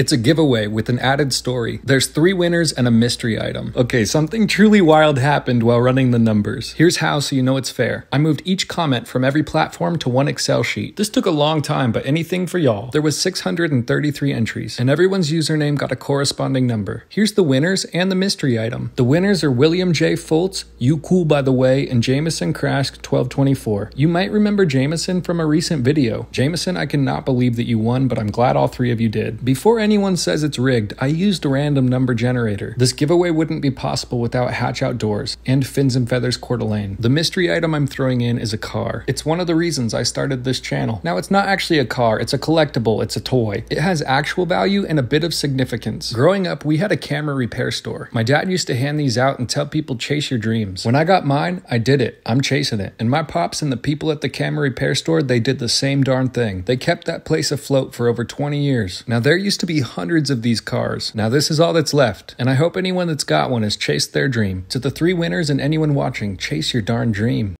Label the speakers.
Speaker 1: It's a giveaway with an added story. There's three winners and a mystery item. Okay, something truly wild happened while running the numbers. Here's how so you know it's fair. I moved each comment from every platform to one Excel sheet. This took a long time, but anything for y'all. There was 633 entries, and everyone's username got a corresponding number. Here's the winners and the mystery item. The winners are William J. Fultz, You Cool By The Way, and Jameson Crash 1224. You might remember Jameson from a recent video. Jameson, I cannot believe that you won, but I'm glad all three of you did. Before anyone says it's rigged, I used a random number generator. This giveaway wouldn't be possible without Hatch Outdoors and Fins and Feathers Coeur d'Alene. The mystery item I'm throwing in is a car. It's one of the reasons I started this channel. Now, it's not actually a car, it's a collectible, it's a toy. It has actual value and a bit of significance. Growing up, we had a camera repair store. My dad used to hand these out and tell people chase your dreams. When I got mine, I did it. I'm chasing it. And my pops and the people at the camera repair store, they did the same darn thing. They kept that place afloat for over 20 years. Now, there used to hundreds of these cars. Now, this is all that's left. And I hope anyone that's got one has chased their dream. To the three winners and anyone watching, chase your darn dream.